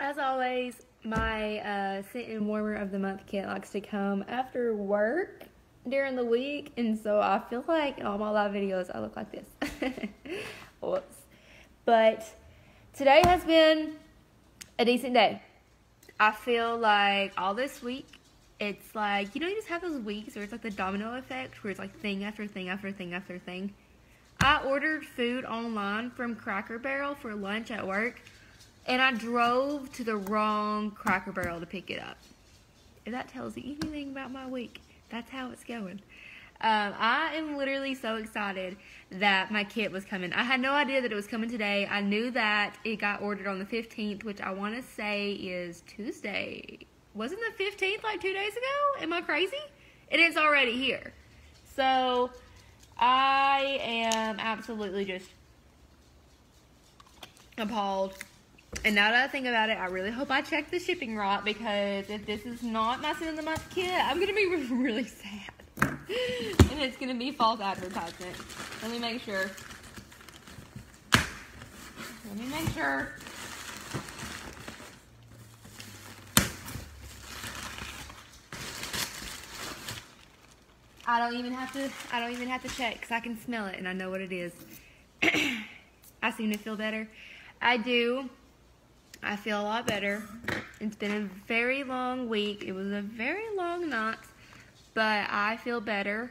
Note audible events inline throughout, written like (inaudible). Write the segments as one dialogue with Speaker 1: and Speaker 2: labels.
Speaker 1: As always, my uh, scent and warmer of the month kit likes to come after work during the week, and so I feel like in all my live videos I look like this. (laughs) Whoops. But today has been a decent day. I feel like all this week, it's like, you know, you just have those weeks where it's like the domino effect, where it's like thing after thing after thing after thing. I ordered food online from Cracker Barrel for lunch at work, and I drove to the wrong Cracker Barrel to pick it up. If that tells you anything about my week, that's how it's going. Um, I am literally so excited that my kit was coming. I had no idea that it was coming today. I knew that it got ordered on the 15th, which I want to say is Tuesday. Wasn't the 15th like two days ago? Am I crazy? And it's already here. So I am absolutely just appalled. And now that I think about it, I really hope I check the shipping right because if this is not my Sin of the Month kit, I'm to be (laughs) really sad. and it's to be false advertisement. Let me make sure. Let me make sure. I don't even have to. I don't even have to check because I can smell it and I know what it is. (clears throat) I seem to feel better. I do. I feel a lot better. It's been a very long week. It was a very long night, but I feel better.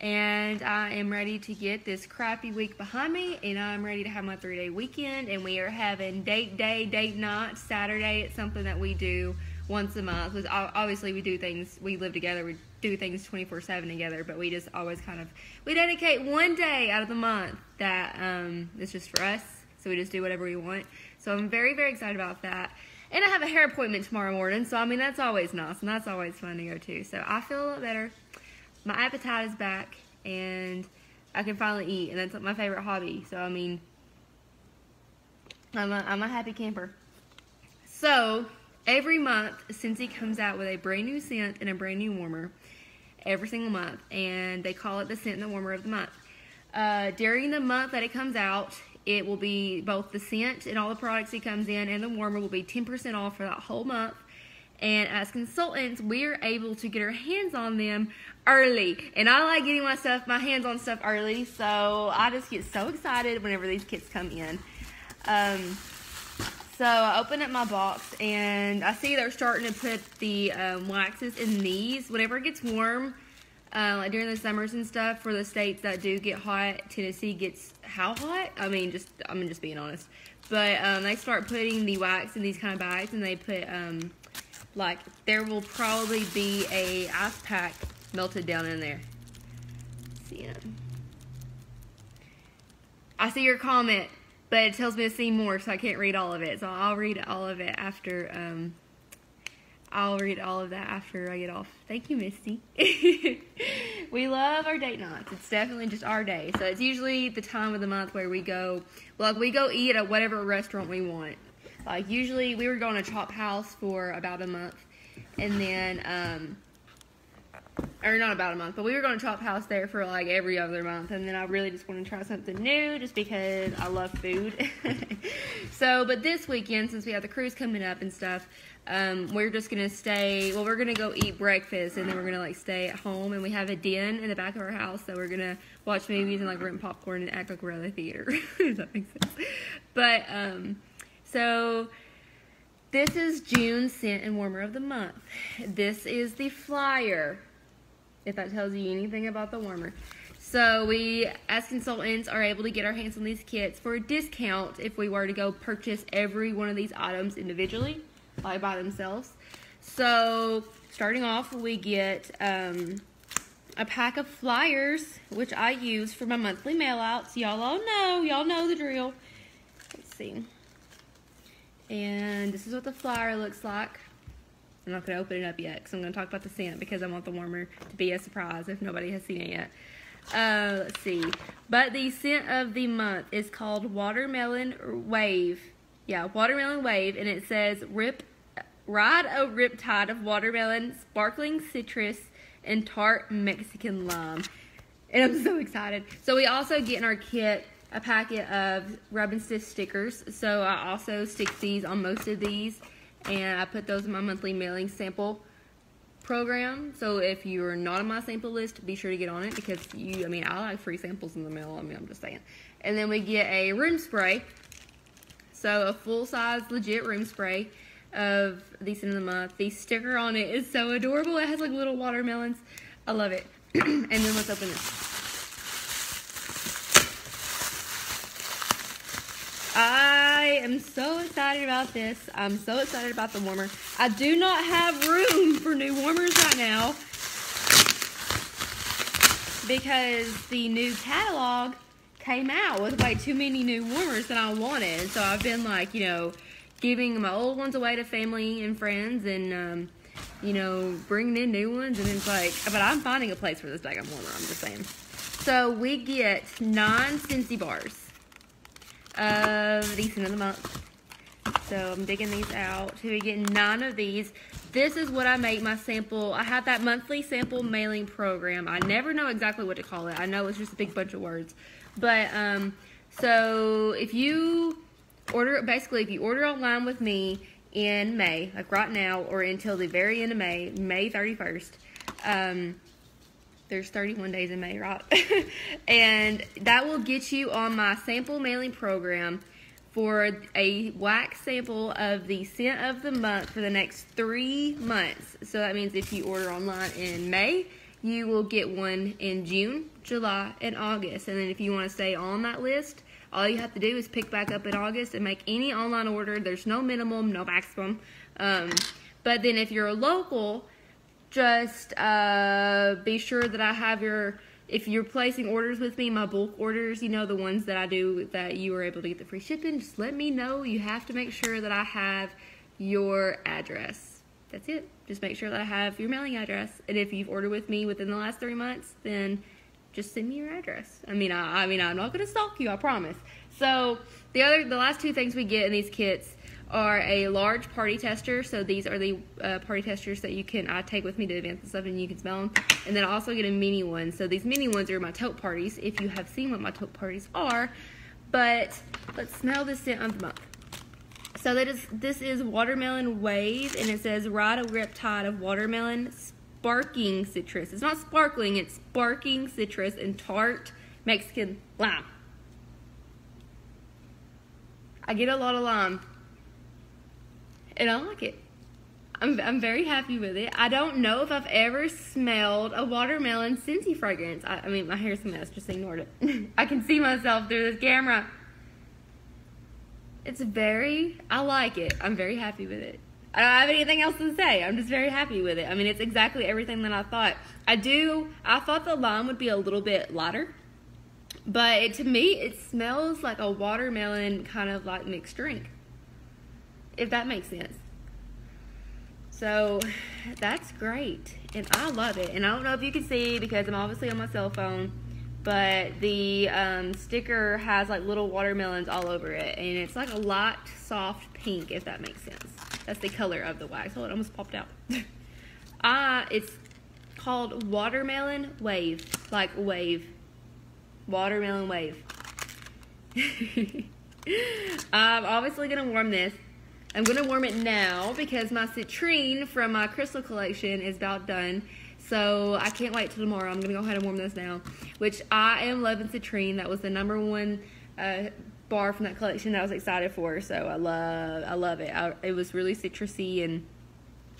Speaker 1: And I am ready to get this crappy week behind me, and I'm ready to have my three day weekend. And we are having date day, date night, Saturday. It's something that we do once a month. Obviously, we do things, we live together, we do things 24 7 together, but we just always kind of, we dedicate one day out of the month that um, is just for us. So we just do whatever we want. So I'm very, very excited about that. And I have a hair appointment tomorrow morning, so I mean, that's always nice, and that's always fun to go to. So I feel a lot better. My appetite is back, and I can finally eat, and that's my favorite hobby. So, I mean, I'm a, I'm a happy camper. So, every month, Scentsy comes out with a brand new scent and a brand new warmer every single month, and they call it the scent and the warmer of the month. Uh, during the month that it comes out, it will be both the scent and all the products he comes in and the warmer will be 10% off for that whole month. And as consultants, we're able to get our hands on them early. And I like getting my stuff, my hands on stuff early. So I just get so excited whenever these kits come in. Um, so I open up my box and I see they're starting to put the um, waxes in these. Whenever it gets warm, uh, during the summers and stuff, for the states that do get hot, Tennessee gets how hot? I mean, just I'm just being honest. But um, they start putting the wax in these kind of bags, and they put um, like there will probably be a ice pack melted down in there. see it. I see your comment, but it tells me to see more, so I can't read all of it. So I'll read all of it after um, I'll read all of that after I get off. Thank you, Misty. (laughs) we love our date nights. It's definitely just our day. So it's usually the time of the month where we go, like we go eat at whatever restaurant we want. Like usually we were going to Chop House for about a month, and then um, or not about a month, but we were going to Chop House there for like every other month, and then I really just want to try something new, just because I love food. (laughs) so, but this weekend, since we have the cruise coming up and stuff, um, we're just gonna stay. Well, we're gonna go eat breakfast, and then we're gonna like stay at home, and we have a den in the back of our house, so we're gonna watch movies and like rent popcorn and act like we're at a theater. (laughs) Does that make sense? But um, so this is June's scent and warmer of the month. This is the flyer if that tells you anything about the warmer. So we, as consultants, are able to get our hands on these kits for a discount if we were to go purchase every one of these items individually, like by themselves. So starting off, we get um, a pack of flyers, which I use for my monthly mailouts. Y'all all know, y'all know the drill. Let's see. And this is what the flyer looks like. I'm not going to open it up yet because I'm going to talk about the scent because I want the warmer to be a surprise if nobody has seen it yet. Uh, let's see. But the scent of the month is called Watermelon Wave. Yeah, Watermelon Wave, and it says Rip, Ride a Riptide of Watermelon, Sparkling Citrus, and Tart Mexican Lime. And I'm so excited. So we also get in our kit a packet of rub and stick stickers. So I also stick these on most of these and I put those in my monthly mailing sample program. So if you're not on my sample list, be sure to get on it because you, I mean, I like free samples in the mail. I mean, I'm just saying. And then we get a room spray. So a full size legit room spray of the Scent of the Month. The sticker on it is so adorable. It has like little watermelons. I love it. (clears throat) and then let's open this. I am so excited about this. I'm so excited about the warmer. I do not have room for new warmers right now because the new catalog came out with like too many new warmers than I wanted. So I've been like, you know, giving my old ones away to family and friends and, um, you know, bringing in new ones. And it's like, but I'm finding a place for this bag of warmer, I'm just saying. So we get nine Scentsy bars of these end of the month. So I'm digging these out. So we get nine of these. This is what I make my sample. I have that monthly sample mailing program. I never know exactly what to call it. I know it's just a big bunch of words. But, um, so if you order, basically if you order online with me in May, like right now, or until the very end of May, May 31st, um, there's 31 days in May, right? (laughs) and that will get you on my sample mailing program for a wax sample of the scent of the month for the next three months. So that means if you order online in May, you will get one in June, July, and August. And then if you want to stay on that list, all you have to do is pick back up in August and make any online order. There's no minimum, no maximum. Um, but then if you're a local, just uh, be sure that I have your, if you're placing orders with me, my bulk orders, you know, the ones that I do that you are able to get the free shipping, just let me know. You have to make sure that I have your address. That's it. Just make sure that I have your mailing address. And if you've ordered with me within the last three months, then just send me your address. I mean, I, I mean, I'm not going to stalk you, I promise. So the other, the last two things we get in these kits are a large party tester. So these are the uh, party testers that you can I take with me to events and stuff, and you can smell them. And then I also get a mini one. So these mini ones are my tote parties. If you have seen what my tote parties are, but let's smell this scent of the month. So that is this is watermelon wave, and it says ride a riptide of watermelon sparking citrus. It's not sparkling, it's sparking citrus and tart Mexican lime. I get a lot of lime and I like it. I'm, I'm very happy with it. I don't know if I've ever smelled a watermelon Scentsy fragrance. I, I mean, my hair's a mess. Just ignored it. (laughs) I can see myself through this camera. It's very, I like it. I'm very happy with it. I don't have anything else to say. I'm just very happy with it. I mean, it's exactly everything that I thought. I do, I thought the lime would be a little bit lighter. But it, to me, it smells like a watermelon kind of like mixed drink if that makes sense. So that's great. And I love it. And I don't know if you can see because I'm obviously on my cell phone, but the um, sticker has like little watermelons all over it. And it's like a light, soft pink, if that makes sense. That's the color of the wax. Oh, it almost popped out. uh, (laughs) it's called Watermelon Wave. Like wave. Watermelon Wave. (laughs) I'm obviously going to warm this. I'm going to warm it now because my citrine from my crystal collection is about done. So I can't wait till tomorrow. I'm going to go ahead and warm this now. Which I am loving citrine. That was the number one uh, bar from that collection that I was excited for. So I love I love it. I, it was really citrusy and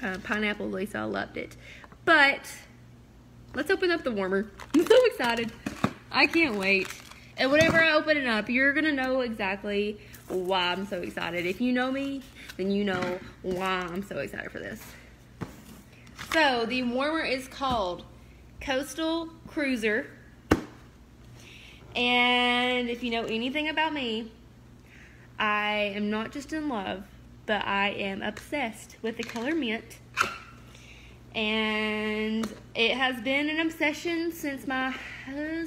Speaker 1: uh, pineapple so I loved it. But let's open up the warmer. (laughs) I'm so excited. I can't wait. And whenever I open it up, you're going to know exactly why I'm so excited. If you know me, then you know why I'm so excited for this. So the warmer is called Coastal Cruiser. And if you know anything about me, I am not just in love, but I am obsessed with the color mint. And it has been an obsession since my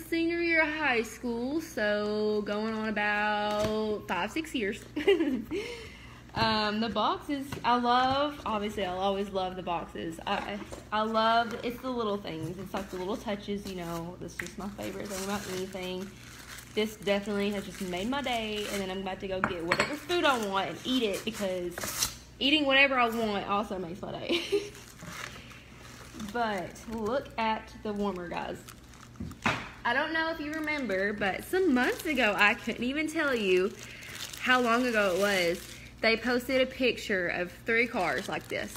Speaker 1: senior year of high school, so going on about five, six years. (laughs) um, the boxes, I love, obviously, I'll always love the boxes. I, I love, it's the little things. It's like the little touches, you know, that's just my favorite thing about anything. This definitely has just made my day, and then I'm about to go get whatever food I want and eat it because eating whatever I want also makes my day. (laughs) but look at the warmer, guys. I don't know if you remember, but some months ago, I couldn't even tell you how long ago it was. They posted a picture of three cars like this.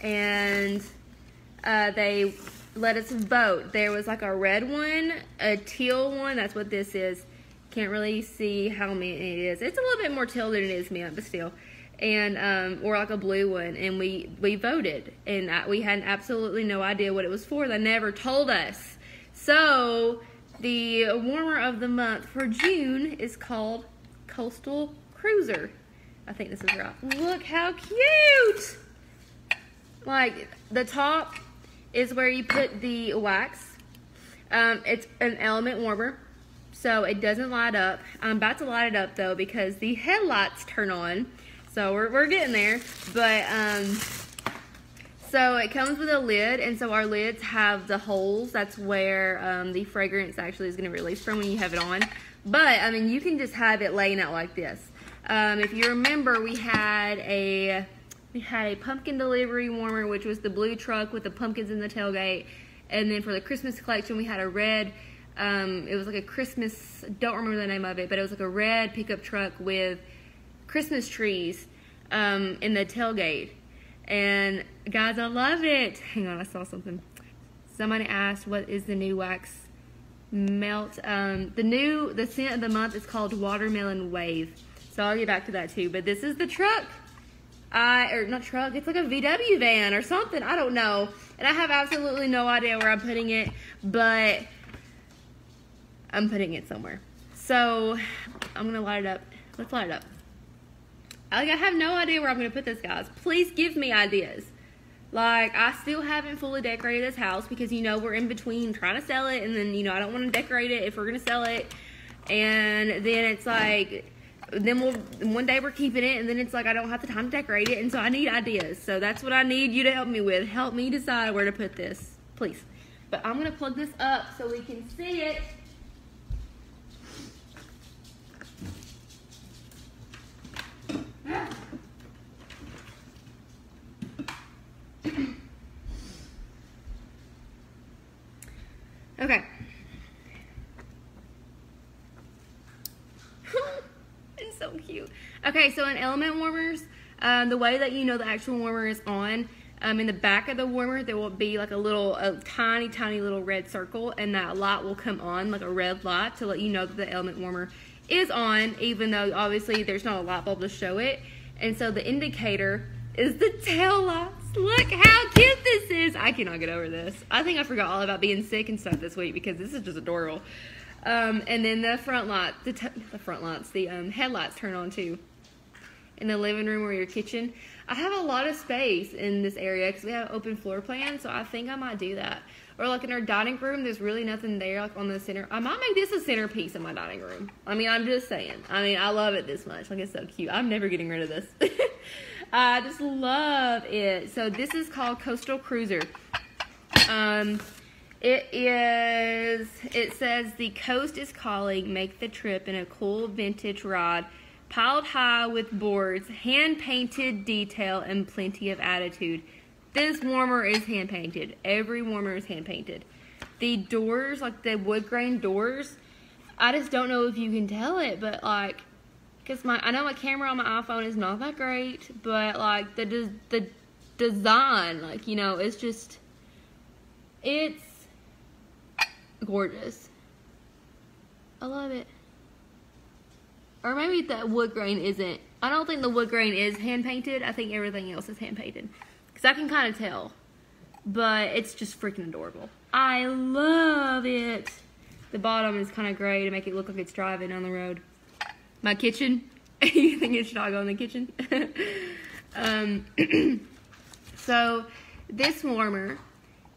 Speaker 1: And uh, they let us vote. There was like a red one, a teal one. That's what this is. Can't really see how mint it is. It's a little bit more teal than it is mint, but still. And um, or like a blue one, and we we voted, and I, we had absolutely no idea what it was for. They never told us. So the warmer of the month for June is called Coastal Cruiser. I think this is right. Look how cute! Like the top is where you put the wax. Um, it's an element warmer, so it doesn't light up. I'm about to light it up though because the headlights turn on. So we're, we're getting there. But, um, so it comes with a lid, and so our lids have the holes. That's where um, the fragrance actually is going to release from when you have it on. But, I mean, you can just have it laying out like this. Um, if you remember, we had a we had a pumpkin delivery warmer, which was the blue truck with the pumpkins in the tailgate. And then for the Christmas collection, we had a red, um, it was like a Christmas, don't remember the name of it, but it was like a red pickup truck with Christmas trees um, in the tailgate. And guys, I love it. Hang on, I saw something. Somebody asked, what is the new wax melt? Um, the new, the scent of the month is called Watermelon Wave. So I'll get back to that too. But this is the truck. I or not truck, it's like a VW van or something. I don't know. And I have absolutely no idea where I'm putting it, but I'm putting it somewhere. So I'm gonna light it up. Let's light it up. Like I have no idea where I'm gonna put this, guys. Please give me ideas. Like I still haven't fully decorated this house because you know we're in between trying to sell it and then you know I don't want to decorate it if we're gonna sell it. And then it's like then we'll one day we're keeping it and then it's like I don't have the time to decorate it and so I need ideas. So that's what I need you to help me with. Help me decide where to put this, please. But I'm gonna plug this up so we can see it. Okay. it's so cute. Okay, so in element warmers, um, the way that you know the actual warmer is on, um, in the back of the warmer, there will be like a little, a tiny, tiny little red circle, and that light will come on, like a red light, to let you know that the element warmer is on, even though obviously there's not a light bulb to show it. And so the indicator is the tail lights. Look how cute this is. I cannot get over this. I think I forgot all about being sick and stuff this week because this is just adorable. Um, and then the front light, the, the front lights, the um, headlights turn on too. In the living room or your kitchen. I have a lot of space in this area because we have open floor plan, so I think I might do that. Or like in our dining room, there's really nothing there like on the center. I might make this a centerpiece in my dining room. I mean, I'm just saying. I mean, I love it this much. Like it's so cute. I'm never getting rid of this. (laughs) I just love it. So this is called Coastal Cruiser. Um, it is, it says, the coast is calling, make the trip in a cool vintage rod, piled high with boards, hand-painted detail, and plenty of attitude. This warmer is hand-painted. Every warmer is hand-painted. The doors, like the wood grain doors, I just don't know if you can tell it, but like, because my, I know my camera on my iPhone is not that great, but like the, the design, like, you know, it's just, it's gorgeous. I love it. Or maybe that wood grain isn't. I don't think the wood grain is hand painted. I think everything else is hand painted. Because I can kind of tell. But it's just freaking adorable. I love it. The bottom is kind of gray to make it look like it's driving on the road. My kitchen. (laughs) you think it should all go in the kitchen? (laughs) um, (clears throat) so this warmer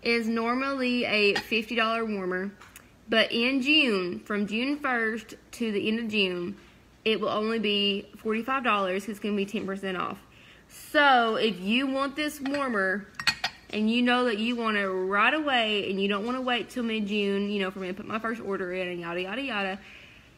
Speaker 1: is normally a $50 warmer, but in June, from June 1st to the end of June, it will only be $45 because it's going to be 10% off. So if you want this warmer and you know that you want it right away and you don't want to wait till mid-June, you know, for me to put my first order in and yada, yada, yada,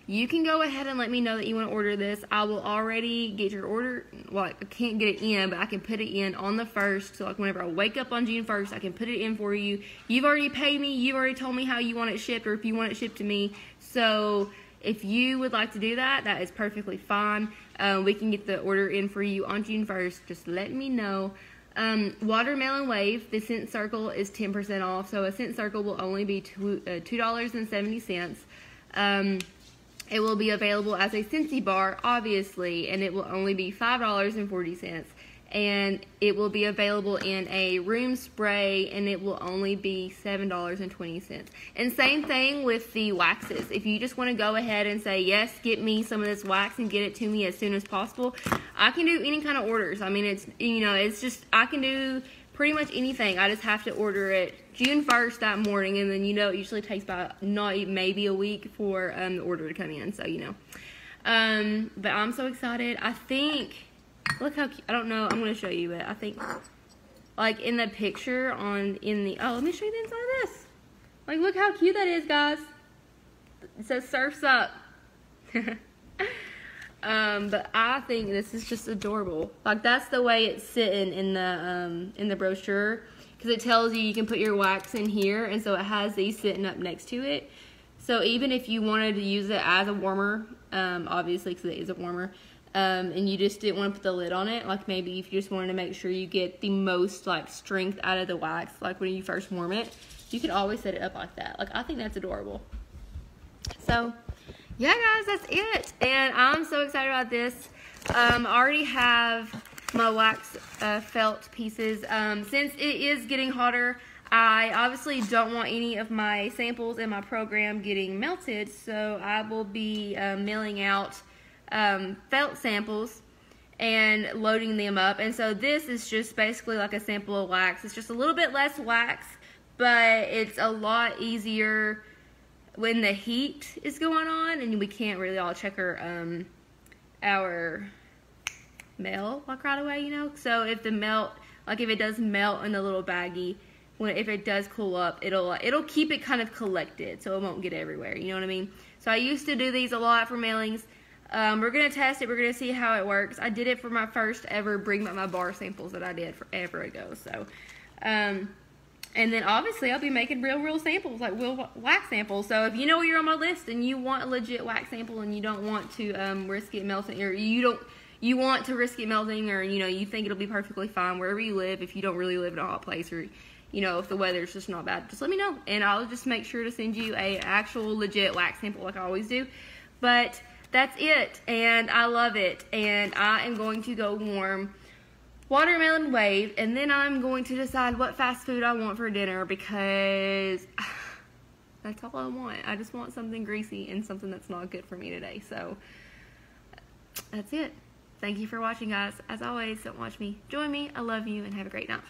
Speaker 1: you can go ahead and let me know that you want to order this. I will already get your order. Well, I can't get it in, but I can put it in on the first. So, like, whenever I wake up on June 1st, I can put it in for you. You've already paid me. You've already told me how you want it shipped or if you want it shipped to me. So, if you would like to do that, that is perfectly fine. Um, we can get the order in for you on June 1st. Just let me know. Um, watermelon wave, the scent circle is 10% off. So a scent circle will only be two, uh, $2.70. Um, it will be available as a Scentsy bar, obviously, and it will only be $5.40 and it will be available in a room spray and it will only be $7.20 and same thing with the waxes. If you just want to go ahead and say yes get me some of this wax and get it to me as soon as possible i can do any kind of orders. I mean it's you know it's just i can do pretty much anything i just have to order it june 1st that morning and then you know it usually takes about not maybe a week for um, the order to come in so you know um, but i'm so excited i think Look how cute. I don't know. I'm to show you it. I think, like, in the picture on, in the, oh, let me show you the inside of this. Like, look how cute that is, guys. It says Surf's Up. (laughs) um, but I think this is just adorable. Like, that's the way it's sitting in the, um, in the brochure. Because it tells you you can put your wax in here. And so it has these sitting up next to it. So even if you wanted to use it as a warmer, um, obviously because it is a warmer, um, and you just didn't want to put the lid on it, like maybe if you just wanted to make sure you get the most like strength out of the wax, like when you first warm it, you could always set it up like that. Like I think that's adorable. So, yeah, guys, that's it. And I'm so excited about this. Um, I already have my wax uh, felt pieces. Um, since it is getting hotter, I obviously don't want any of my samples in my program getting melted, so I will be uh, mailing out um, felt samples and loading them up. And so this is just basically like a sample of wax. It's just a little bit less wax, but it's a lot easier when the heat is going on and we can't really all check our um, our mail like right away, you know. So if the melt, like if it does melt in the little baggie, when if it does cool up, it'll it'll keep it kind of collected, so it won't get everywhere. You know what I mean? So I used to do these a lot for mailings. Um, we're to test it. We're to see how it works. I did it for my first ever Bring My Bar samples that I did forever ago. So, um, and then obviously I'll be making real, real samples, like real wax samples. So if you know you're on my list and you want a legit wax sample and you don't want to um, risk it melting, or you don't, you want to risk it melting, or you know you think it'll be perfectly fine wherever you live. If you don't really live in a hot place, or you know if the weather's just not bad, just let me know, and I'll just make sure to send you a actual legit wax sample like I always do. But that's it. And I love it. And I am going to go warm watermelon wave. And then I'm going to decide what fast food I want for dinner because (sighs) that's all I want. I just want something greasy and something that's not good for me today. So that's it. Thank you for watching, guys. As always, don't watch me. Join me. I love you and have a great night.